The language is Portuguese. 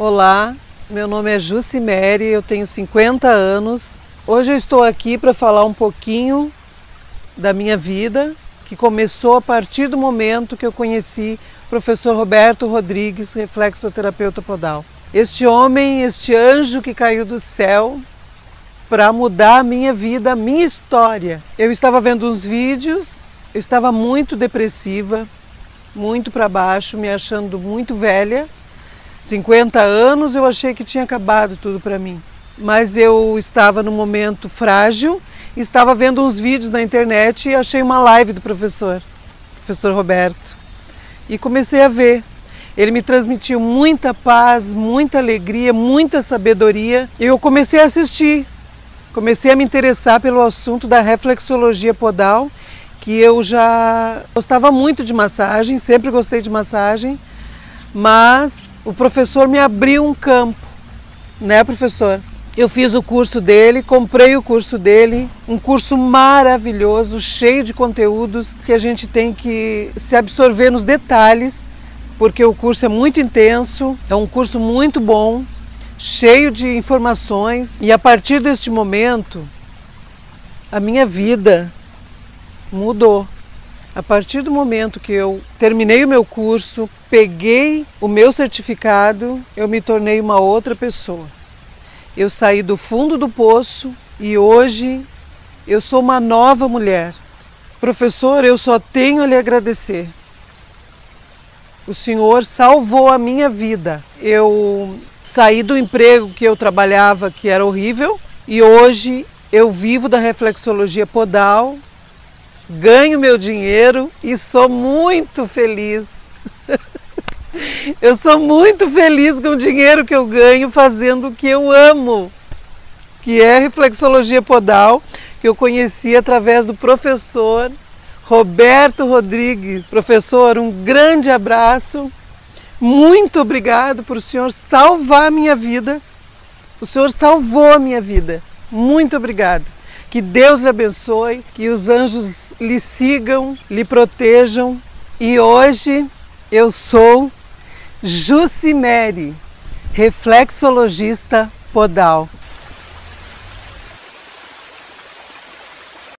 Olá, meu nome é Jucimere, eu tenho 50 anos. Hoje eu estou aqui para falar um pouquinho da minha vida, que começou a partir do momento que eu conheci o professor Roberto Rodrigues, reflexoterapeuta podal. Este homem, este anjo que caiu do céu para mudar a minha vida, a minha história. Eu estava vendo uns vídeos, eu estava muito depressiva, muito para baixo, me achando muito velha 50 anos eu achei que tinha acabado tudo para mim. Mas eu estava num momento frágil, estava vendo uns vídeos na internet e achei uma live do professor, professor Roberto. E comecei a ver. Ele me transmitiu muita paz, muita alegria, muita sabedoria. Eu comecei a assistir. Comecei a me interessar pelo assunto da reflexologia podal, que eu já gostava muito de massagem, sempre gostei de massagem mas o professor me abriu um campo, né, professor? Eu fiz o curso dele, comprei o curso dele, um curso maravilhoso, cheio de conteúdos que a gente tem que se absorver nos detalhes, porque o curso é muito intenso, é um curso muito bom, cheio de informações, e a partir deste momento a minha vida mudou. A partir do momento que eu terminei o meu curso, peguei o meu certificado, eu me tornei uma outra pessoa. Eu saí do fundo do poço e hoje eu sou uma nova mulher. Professor, eu só tenho a lhe agradecer. O Senhor salvou a minha vida. Eu saí do emprego que eu trabalhava, que era horrível, e hoje eu vivo da reflexologia podal, ganho meu dinheiro e sou muito feliz. eu sou muito feliz com o dinheiro que eu ganho fazendo o que eu amo, que é reflexologia podal, que eu conheci através do professor Roberto Rodrigues. Professor, um grande abraço. Muito obrigado por o senhor salvar a minha vida. O senhor salvou a minha vida. Muito obrigado. Que Deus lhe abençoe, que os anjos lhe sigam, lhe protejam. E hoje eu sou Jucimere, reflexologista podal.